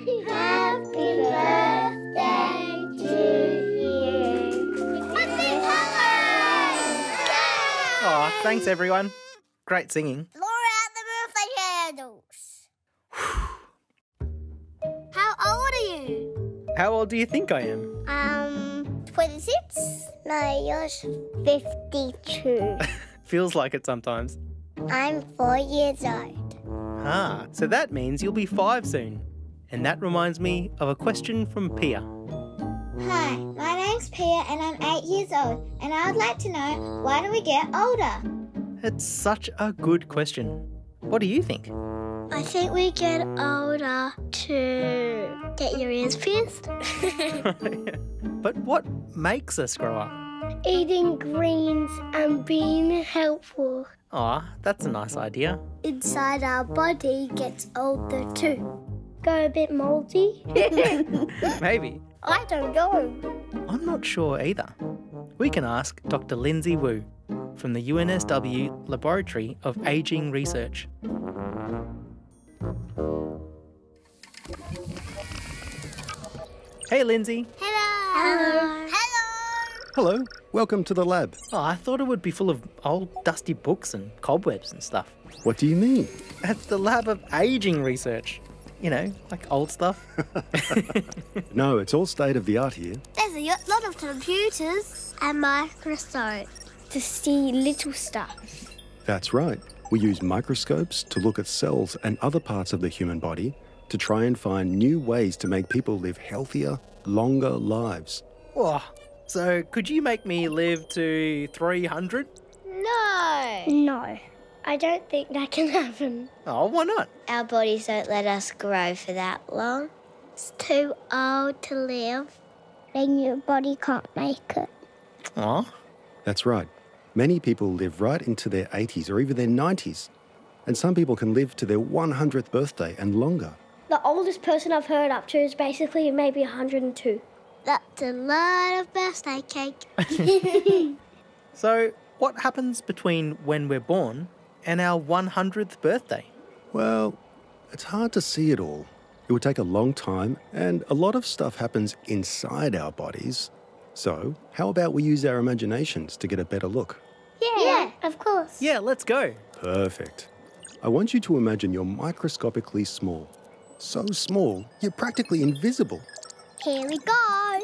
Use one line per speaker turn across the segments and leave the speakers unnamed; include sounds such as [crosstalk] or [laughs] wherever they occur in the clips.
Happy birthday to you. Birthday
Aw, thanks everyone. Great singing.
Blow out the birthday candles. [sighs] How old are you?
How old do you think I am?
Um, 26? No, you're 52. [laughs]
Feels like it sometimes.
I'm four years old.
Ah, so that means you'll be five soon. And that reminds me of a question from Pia.
Hi, my name's Pia and I'm eight years old, and I would like to know why do we get older?
It's such a good question. What do you think?
I think we get older to get your ears pierced. [laughs]
but what makes us grow up?
Eating greens and being helpful.
Aw, that's a nice idea.
Inside our body gets older too. Go a bit moldy? [laughs]
Maybe.
I don't know.
I'm not sure either. We can ask Dr. Lindsay Wu from the UNSW Laboratory of Aging Research. Hey, Lindsay.
Hello. Hello.
Hello, welcome to the lab.
Oh, I thought it would be full of old dusty books and cobwebs and stuff.
What do you mean?
It's the lab of aging research. You know, like old stuff. [laughs]
No, it's all state of the art here.
There's a lot of computers and microscopes to see little stuff.
That's right. We use microscopes to look at cells and other parts of the human body to try and find new ways to make people live healthier, longer lives.
oh, so could you make me live to 300?
No. No. I don't think that can [laughs] happen.
Oh, why not?
Our bodies don't let us grow for that long. It's too old to live. Then your body can't make it.
Oh,
That's right. Many people live right into their 80s or even their 90s. And some people can live to their 100th birthday and longer.
The oldest person I've heard up to is basically maybe 102.
That's a lot of birthday cake. [laughs] [laughs]
so what happens between when we're born and our 100th birthday?
Well, it's hard to see it all. It would take a long time, and a lot of stuff happens inside our bodies. So, how about we use our imaginations to get a better look?
Yeah, yeah, of course.
Yeah, let's go.
Perfect. I want you to imagine you're microscopically small. So small, you're practically invisible.
Here we go.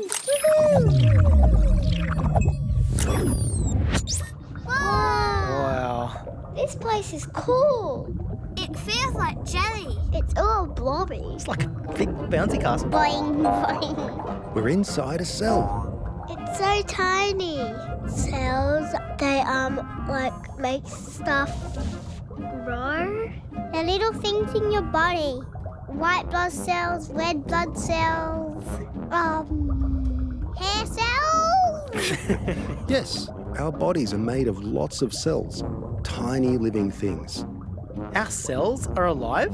This place is cool. It feels like jelly. It's all blobby.
It's like a big bouncy castle.
Boing, boing.
We're inside a cell.
It's so tiny. Cells, they um like make stuff grow. The little things in your body. White blood cells, red blood cells, um hair cells. [laughs]
Yes, our bodies are made of lots of cells, tiny living things.
Our cells are alive?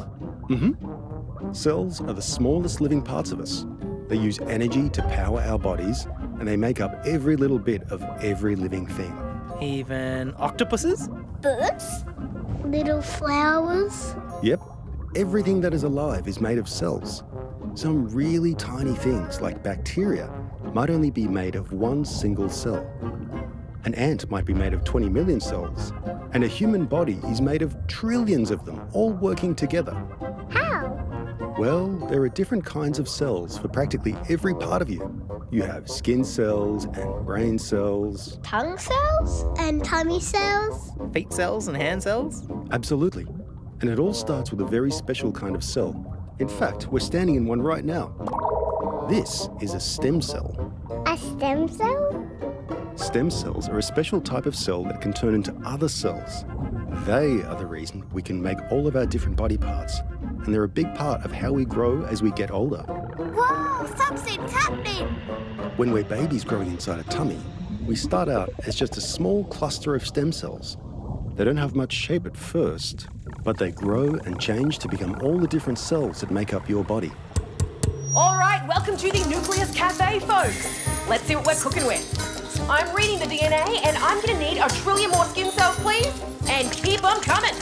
Mm-hmm. Cells are the smallest living parts of us. They use energy to power our bodies, and they make up every little bit of every living thing.
Even octopuses?
Birds. Little flowers.
Yep, everything that is alive is made of cells. Some really tiny things, like bacteria, might only be made of one single cell. An ant might be made of 20 million cells, and a human body is made of trillions of them, all working together.
How?
Well, there are different kinds of cells for practically every part of you. You have skin cells and brain cells.
Tongue cells? And tummy cells?
Feet cells and hand cells?
Absolutely. And it all starts with a very special kind of cell. In fact, we're standing in one right now. This is a stem cell.
A stem cell?
Stem cells are a special type of cell that can turn into other cells. They are the reason we can make all of our different body parts, and they're a big part of how we grow as we get older.
Whoa, something's happening.
When we're babies growing inside a tummy, we start out as just a small cluster of stem cells. They don't have much shape at first, but they grow and change to become all the different cells that make up your body.
All right, welcome to the Nucleus Cafe, folks. Let's see what we're cooking with. I'm reading the DNA, and I'm gonna need a trillion more skin cells, please, and keep on coming.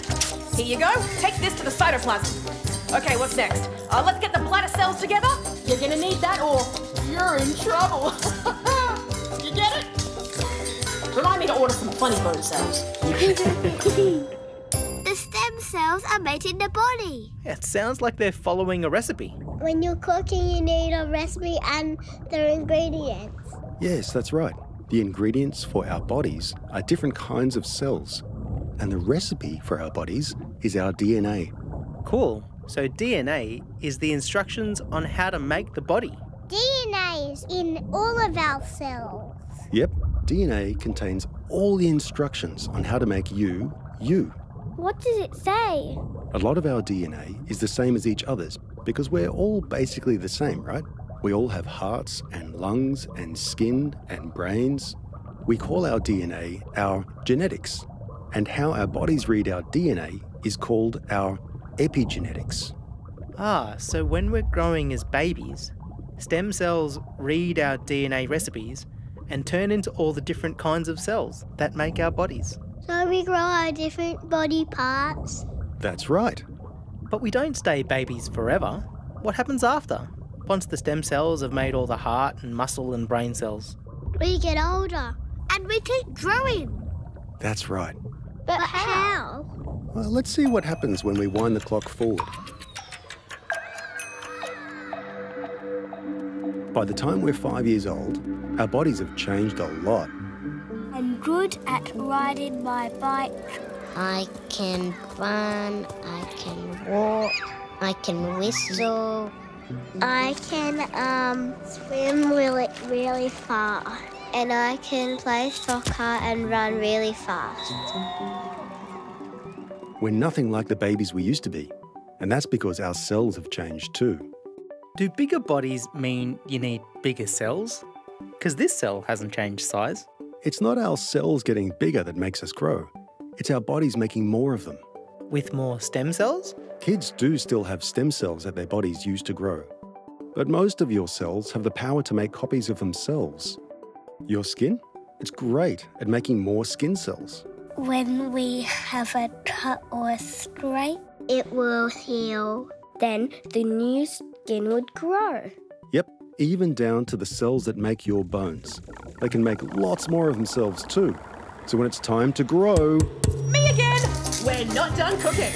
Here you go. Take this to the cytoplasm. Okay, what's next? Uh, let's get the bladder cells together. You're gonna need that or you're in trouble. [laughs] you get it? Remind me to order some funny bone cells. [laughs]
The stem cells are made in the body.
It sounds like they're following a recipe.
When you're cooking, you need a recipe and the ingredients.
Yes, that's right. The ingredients for our bodies are different kinds of cells. And the recipe for our bodies is our DNA.
Cool. So DNA is the instructions on how to make the body.
DNA is in all of our cells.
Yep, DNA contains all the instructions on how to make you, you.
What does it say?
A lot of our DNA is the same as each other's because we're all basically the same, right? We all have hearts and lungs and skin and brains. We call our DNA our genetics, and how our bodies read our DNA is called our epigenetics.
Ah, so when we're growing as babies, stem cells read our DNA recipes and turn into all the different kinds of cells that make our bodies.
So we grow our different body parts.
That's right.
But we don't stay babies forever. What happens after? Once the stem cells have made all the heart and muscle and brain cells.
We get older.
And we keep growing.
That's right.
But, how?
Well, let's see what happens when we wind the clock forward. By the time we're five years old, our bodies have changed a lot.
I'm good at riding my bike.
I can run, I can walk, I can whistle.
I can um swim really really far. And I can play soccer and run really fast.
We're nothing like the babies we used to be, and that's because our cells have changed too.
Do bigger bodies mean you need bigger cells? Because this cell hasn't changed size.
It's not our cells getting bigger that makes us grow, it's our bodies making more of them.
With more stem cells?
Kids do still have stem cells that their bodies use to grow. But most of your cells have the power to make copies of themselves. Your skin? It's great at making more skin cells.
When we have a cut or a scrape,
It will heal.
then the new skin would grow.
Yep, even down to the cells that make your bones. They can make lots more of themselves too. So when it's time to grow,
Me again! We're not done cooking.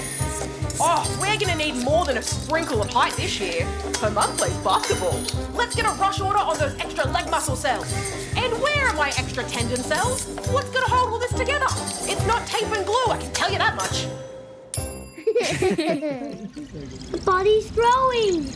Oh, we're gonna need more than a sprinkle of height this year. Her mum plays basketball. Let's get a rush order on those extra leg muscle cells. And where are my extra tendon cells? What's gonna hold all this together? It's not tape and glue, I can tell you that much.
The [laughs] body's growing.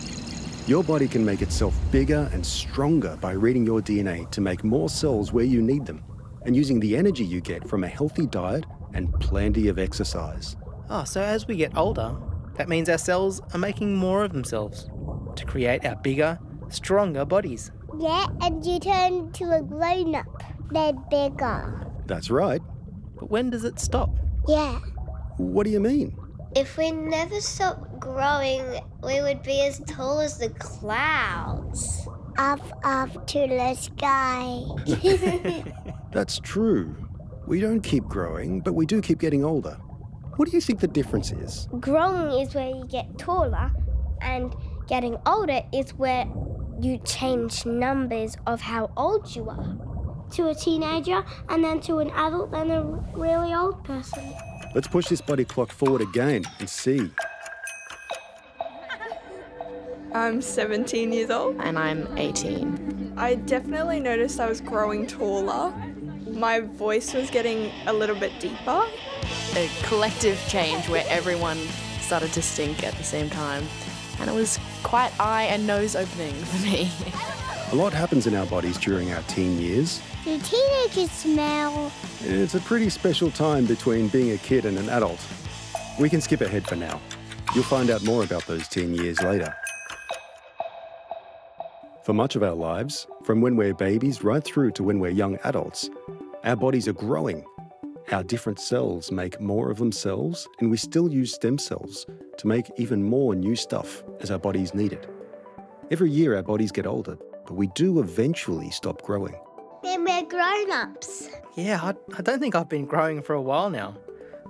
your body can make itself bigger and stronger by reading your DNA to make more cells where you need them and using the energy you get from a healthy diet and plenty of exercise.
Oh, so as we get older, that means our cells are making more of themselves to create our bigger, stronger bodies.
Yeah, and you turn to a grown up. They're bigger.
That's right.
But when does it stop?
Yeah.
What do you mean?
If we never stopped growing, we would be as tall as the clouds.
Up, up to the sky. [laughs] [laughs]
That's true. We don't keep growing, but we do keep getting older. What do you think the difference is?
Growing is where you get taller, and getting older is where you change numbers of how old you are. To a teenager, and then to an adult, then a really old person.
Let's push this body clock forward again and see.
I'm 17 years old.
and I'm 18.
I definitely noticed I was growing taller. My voice was getting a little bit deeper.
A collective change where everyone started to stink at the same time. And it was quite eye and nose opening for me.
A lot happens in our bodies during our teen years.
Do teenagers smell?
It's a pretty special time between being a kid and an adult. We can skip ahead for now. You'll find out more about those teen years later. For much of our lives, from when we're babies right through to when we're young adults, our bodies are growing. Our different cells make more of themselves, and we still use stem cells to make even more new stuff as our bodies need it. Every year, our bodies get older, but we do eventually stop growing.
Then we're grown ups.
Yeah, I, I don't think I've been growing for a while now.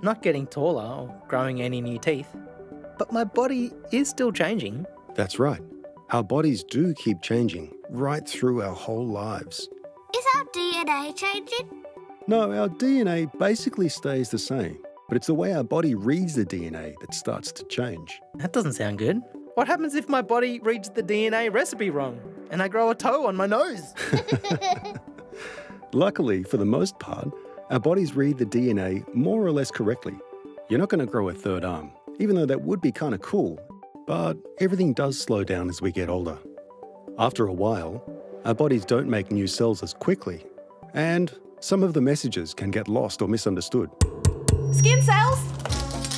Not getting taller or growing any new teeth. But my body is still changing.
That's right. Our bodies do keep changing right through our whole lives.
Is our DNA changing?
No, our DNA basically stays the same, but it's the way our body reads the DNA that starts to change.
That doesn't sound good. What happens if my body reads the DNA recipe wrong and I grow a toe on my nose? [laughs]
Luckily, for the most part, our bodies read the DNA more or less correctly. You're not going to grow a third arm, even though that would be kind of cool. But everything does slow down as we get older. After a while, our bodies don't make new cells as quickly, and some of the messages can get lost or misunderstood.
Skin cells?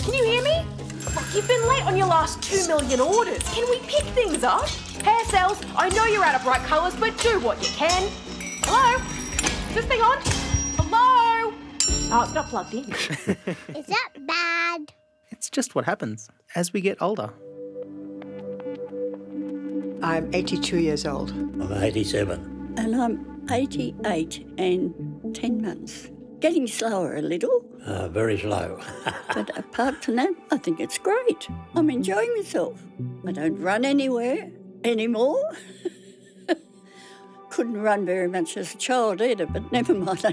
Can you hear me? Look, you've been late on your last two million orders. Can we pick things up? Hair cells, I know you're out of bright colours, but do what you can. Hello? Is this thing on? Hello? Oh, it's not plugged in. [laughs]
Is that bad?
It's just what happens as we get older.
I'm 82 years old.
I'm 87.
And I'm 88 and 10 months. Getting slower a little.
Uh, very slow. [laughs]
but apart from that, I think it's great. I'm enjoying myself. I don't run anywhere anymore. [laughs] Couldn't run very much as a child either, but never [laughs] mind,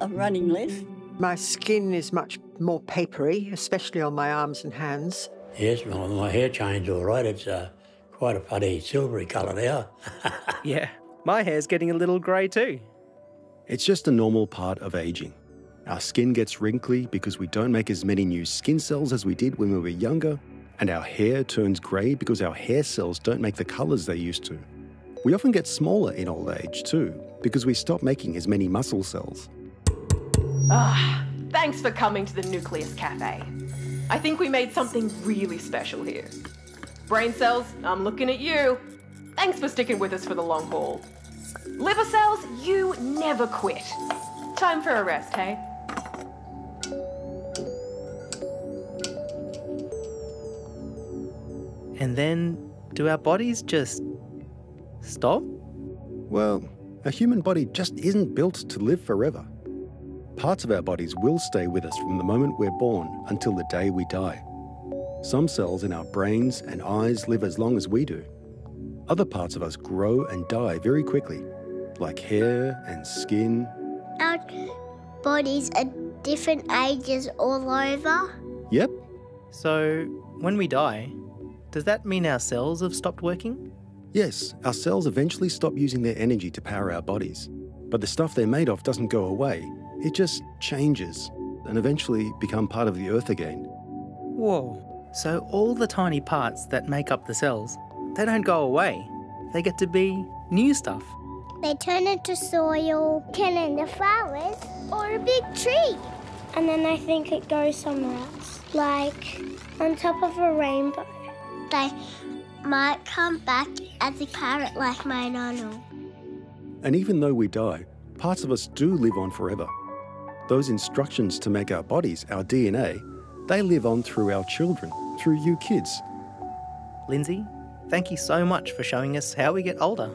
I'm running less.
My skin is much more papery, especially on my arms and hands.
Yes, my, my hair changed all right. It's uh, quite a funny silvery colour now.
yeah, my hair's getting a little grey too.
It's just a normal part of aging. Our skin gets wrinkly because we don't make as many new skin cells as we did when we were younger, and our hair turns grey because our hair cells don't make the colours they used to. We often get smaller in old age too, because we stop making as many muscle cells.
Ah, thanks for coming to the Nucleus Cafe. I think we made something really special here. Brain cells, I'm looking at you. Thanks for sticking with us for the long haul. Liver cells, you never quit. Time for a rest, hey?
And then, do our bodies just stop?
Well, a human body just isn't built to live forever. Parts of our bodies will stay with us from the moment we're born until the day we die. Some cells in our brains and eyes live as long as we do. Other parts of us grow and die very quickly, like hair and skin.
Our bodies are different ages all over.
Yep.
So, when we die, does that mean our cells have stopped working?
Yes, our cells eventually stop using their energy to power our bodies. But the stuff they're made of doesn't go away, it just changes and eventually become part of the earth again.
Whoa. So all the tiny parts that make up the cells, they don't go away. They get to be new stuff.
They turn into soil, turn into flowers, or a big tree.
And then I think it goes somewhere else, like on top of a rainbow.
They might come back as a carrot like my nano.
And even though we die, parts of us do live on forever. Those instructions to make our bodies, our DNA, they live on through our children, through you kids.
Lindsay, thank you so much for showing us how we get older.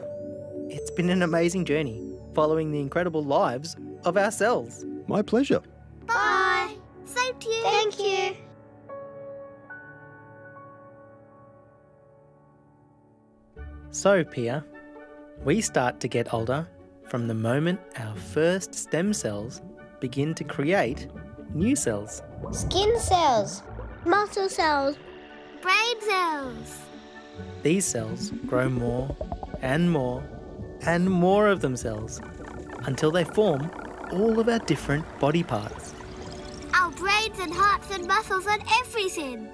It's been an amazing journey, following the incredible lives of ourselves.
My pleasure.
Bye. Same to you.
Thank you.
So, Pia, we start to get older from the moment our first stem cells begin to create new cells.
Skin cells, muscle cells, brain cells.
These cells grow more and more and more of themselves until they form all of our different body parts.
Our brains and hearts and muscles and everything.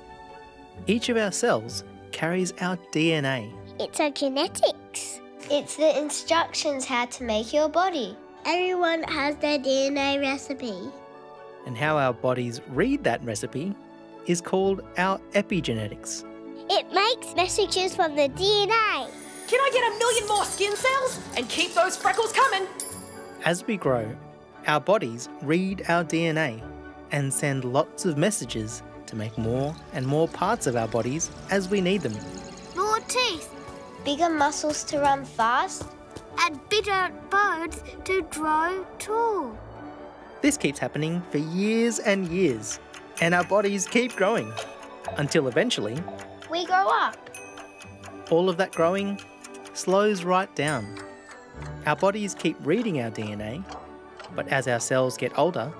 Each of our cells carries our DNA.
It's our genetics.
It's the instructions how to make your body.
Everyone has their DNA recipe.
And how our bodies read that recipe is called our epigenetics.
It makes messages from the DNA.
Can I get a million more skin cells and keep those freckles coming?
As we grow, our bodies read our DNA and send lots of messages to make more and more parts of our bodies as we need them.
More teeth.
Bigger muscles to run fast.
And bigger bones to grow tall.
This keeps happening for years and years, and our bodies keep growing. Until eventually,
We grow up.
all of that growing slows right down. Our bodies keep reading our DNA, but as our cells get older,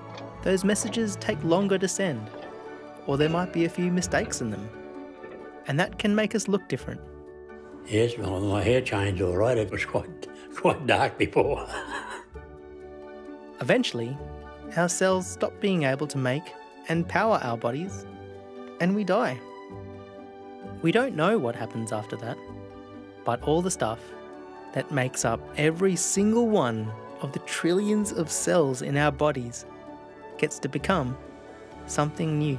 those messages take longer to send, or there might be a few mistakes in them. And that can make us look different.
Yes, well, my hair changed all right. It was quite, quite dark before.
Eventually, our cells stop being able to make and power our bodies, and we die. We don't know what happens after that, but all the stuff that makes up every single one of the trillions of cells in our bodies gets to become something new.